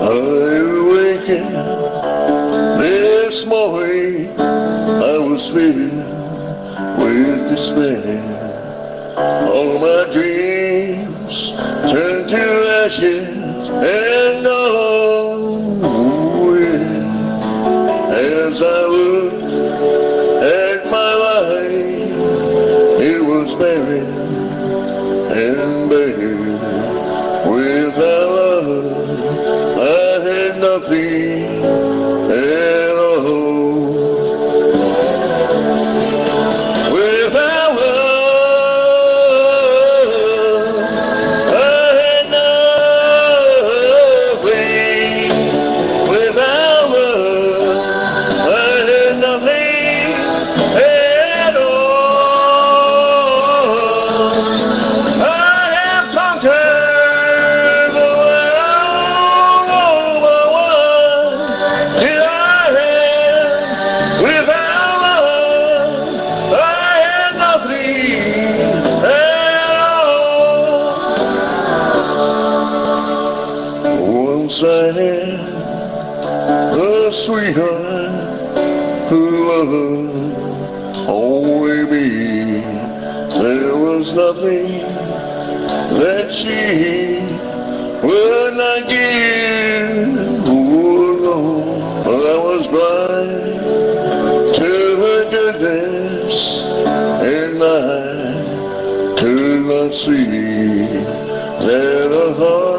I awakened this morning. I was filled with despair. All my dreams turned to ashes and on as I looked at my life, it was barren and bare. Without love, nothing I a sweetheart who loved only me. There was nothing that she would not give. Oh, no, I was blind to her goodness, and I could not see that a heart